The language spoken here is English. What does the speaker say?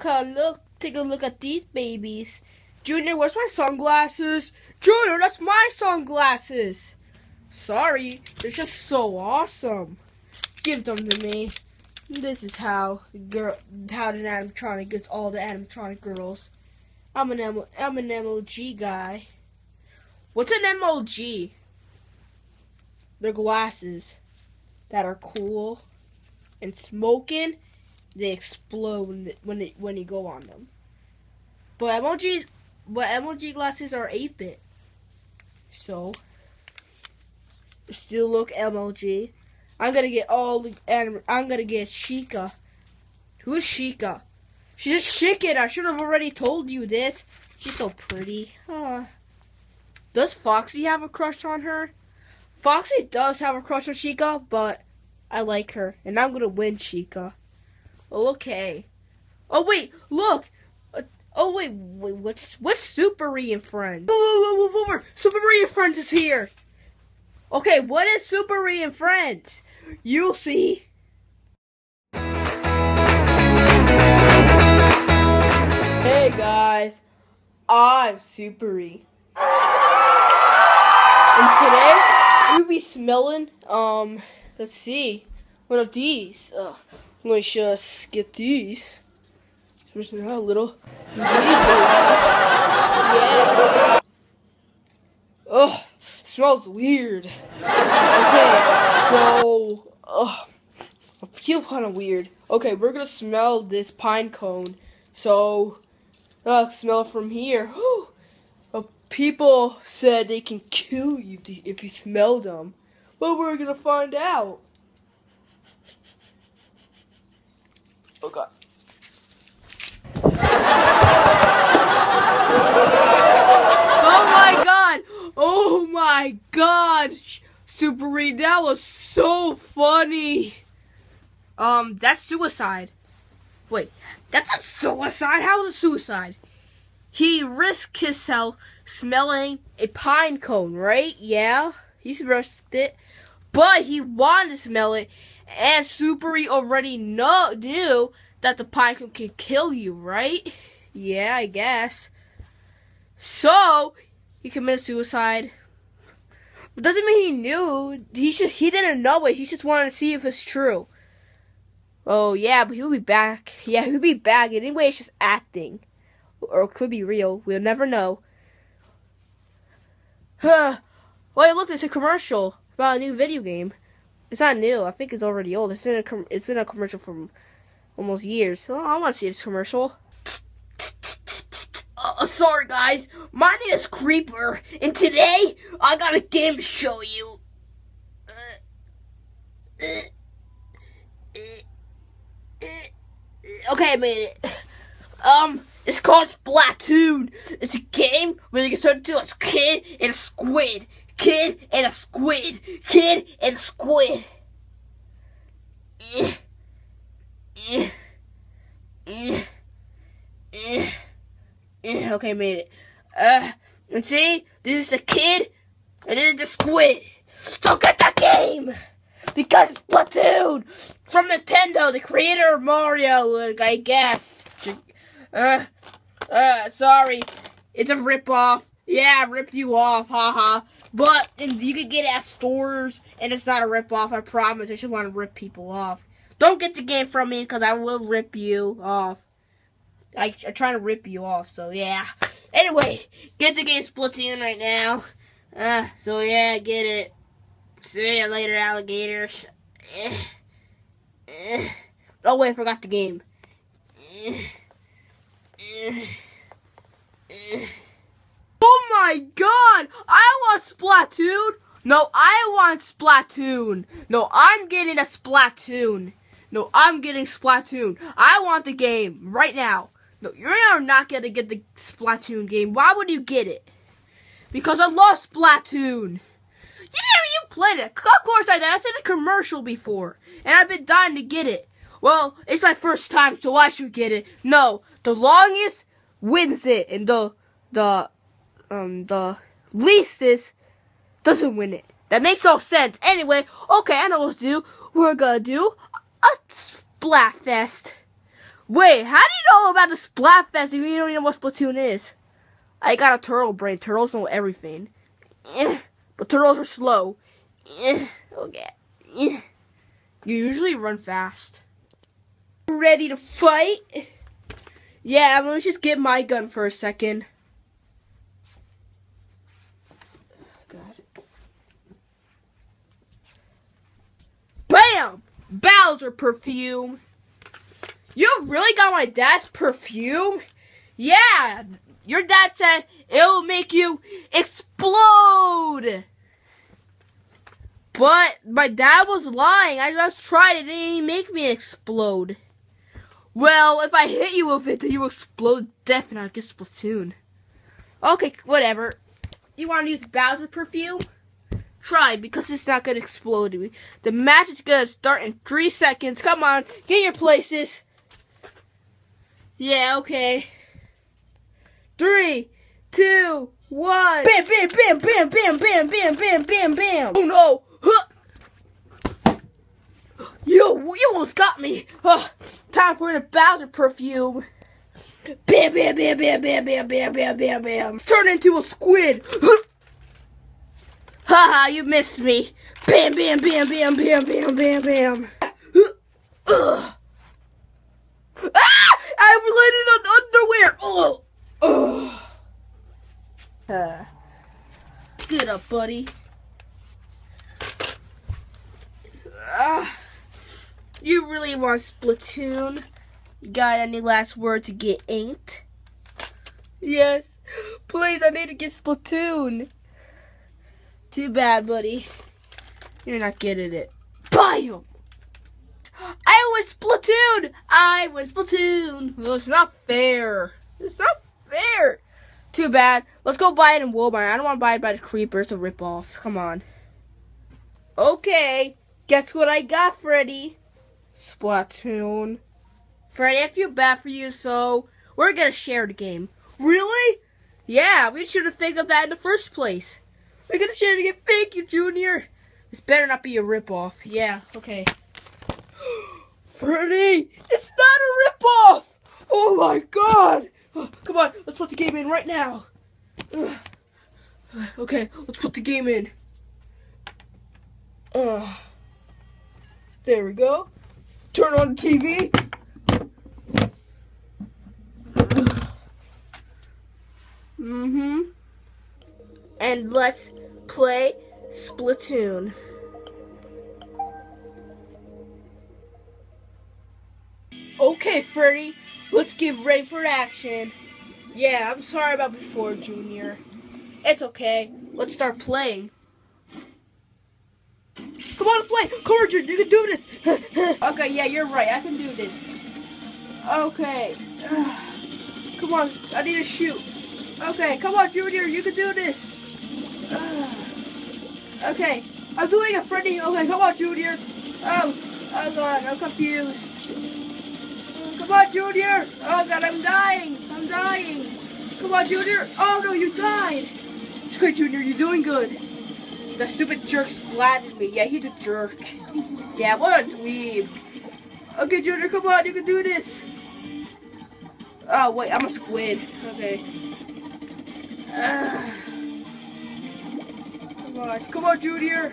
look, uh, look, take a look at these babies. Junior, where's my sunglasses? Junior, that's my sunglasses. Sorry, they're just so awesome. Give them to me. This is how the girl, how the animatronic gets all the animatronic girls. I'm an M, I'm an MLG guy. What's an MLG? They're glasses that are cool and smoking. They explode when they, when you go on them. But MLGs, but MLG glasses are 8-bit. So still look MLG. I'm gonna get all the anim- I'm gonna get Chica. Who's Chica? She's a chicken. I should have already told you this. She's so pretty. Does Foxy have a crush on her? Foxy does have a crush on Chica, but I like her, and I'm gonna win Chica. Well, okay. Oh wait, look. Uh, oh wait, wait, what's what's Super Re and Friends? Whoa, whoa, whoa, whoa, whoa. Super Re and Friends is here. Okay, what is Super Re and Friends? You'll see. Hey guys, I'm Super. And today we'll be smelling, um, let's see, one of these. Ugh, let me just get these. There's a little. Yeah. Ugh, smells weird. Okay, so, ugh, I feel kind of weird. Okay, we're gonna smell this pine cone. So, uh, smell from here. Whew. Uh, people said they can kill you if you smell them. But we're gonna find out. Oh god. Oh my god! Oh my god! Super Reed, that was so funny! Um, that's suicide. Wait, that's not suicide? How is it suicide? He risked himself smelling a pine cone, right? Yeah, he risked it. But he wanted to smell it, and Supery already know, knew that the cone can kill you, right? Yeah, I guess. So, he committed suicide. But doesn't mean he knew. He should, he didn't know it. He just wanted to see if it's true. Oh yeah, but he'll be back. Yeah, he'll be back. Anyway, it's just acting, or it could be real. We'll never know. Huh. Wait, look, there's a commercial about a new video game. It's not new. I think it's already old. It's been a com- it's been a commercial for almost years. So I want to see this commercial. Uh, sorry guys, my name is Creeper, and today I got a game to show you. Uh, uh, Okay, I made it. Um, it's called Splatoon. It's a game where you can turn into a kid and a squid. Kid and a squid. Kid and squid. Okay, made it. Uh, and see, this is the kid, and this is the squid. So get the game! Because Splatoon from Nintendo, the creator of Mario, I guess. Uh, uh, sorry, it's a rip-off. Yeah, ripped you off, haha. But and you can get it at stores, and it's not a rip-off. I promise. I just want to rip people off. Don't get the game from me, because I will rip you off. I, I'm trying to rip you off, so yeah. Anyway, get the game Splatoon right now. Uh, so yeah, get it. See you later, alligators. Oh wait, I forgot the game. My god! I want Splatoon! No, I want Splatoon! No, I'm getting a Splatoon! No, I'm getting Splatoon! I want the game right now! No, you're not gonna get the Splatoon game. Why would you get it? Because I love Splatoon! You never even played it. Of course I did. I seen a commercial before. And I've been dying to get it. Well, it's my first time, so I should get it. No, the longest wins it, and the the um the leastest doesn't win it. That makes no sense. Anyway, okay, I know what to do. We're gonna do a Splatfest. Wait, how do you know about the Splatfest if you don't even know what Splatoon is? I got a turtle brain. Turtles know everything. Eh, but turtles are slow. Eh, okay. Eh. You usually run fast. Ready to fight? Yeah, let me just get my gun for a second. God. Bam! Bowser perfume. You really got my dad's perfume? Yeah, your dad said it'll make you explode. But my dad was lying. I just tried it. It didn't make me explode. Well, if I hit you with it, then you explode death and I get Splatoon. Okay, whatever. You want to use Bowser perfume? Try, because it's not going to explode. The match is to start in three seconds. Come on, get your places. Yeah, okay. Three, two, one. Bam, bam, bam, bam, bam, bam, bam, bam, bam, bam. Oh no! Huh. You, you almost got me. Uh, time for the Bowser perfume. Bam, bam, bam, bam, bam, bam, bam, bam, bam, bam. Turn into a squid. Haha, you missed me. Bam, bam, bam, bam, bam, bam, bam, bam. Ugh. Ah! I landed on underwear. Oh. Oh. Uh. Get up, buddy. Uh, you really want Splatoon? You got any last word to get inked? Yes. Please, I need to get Splatoon. Too bad, buddy. You're not getting it. Buy him! I win Splatoon! I win Splatoon! Well, it's not fair. It's not fair. Too bad. Let's go buy it in Walmart. I don't want to buy it by the creeper. It's a ripoff. Come on. Okay. Guess what I got, Freddy? Splatoon. Freddy, I feel bad for you, so we're gonna share the game. Really? Yeah, we should have think of that in the first place. We're gonna share the game. Thank you, Junior. This better not be a ripoff. Yeah, okay. Freddy, it's not a ripoff! Oh my god! Oh, come on, let's put the game in right now. Okay, let's put the game in. Uh, there we go. Turn on the TV. Mm-hmm. And let's play Splatoon. Okay, Freddy, let's get ready for action. Yeah, I'm sorry about before, Junior. It's okay. Let's start playing. Come on, let's play! Junior, you can do this! okay, yeah, you're right. I can do this. Okay. Come on, I need to shoot. Okay, come on, Junior, you can do this. Okay, I'm doing a Freddy. Okay, come on, Junior. Oh, oh God, I'm confused. Come on, Junior! Oh god, I'm dying! I'm dying! Come on, Junior! Oh no, you died! It's Junior, you're doing good. That stupid jerk splatted me. Yeah, he's a jerk. Yeah, what a dweeb. Okay, Junior, come on, you can do this. Oh, wait, I'm a squid. Okay. Uh, come on, come on, Junior.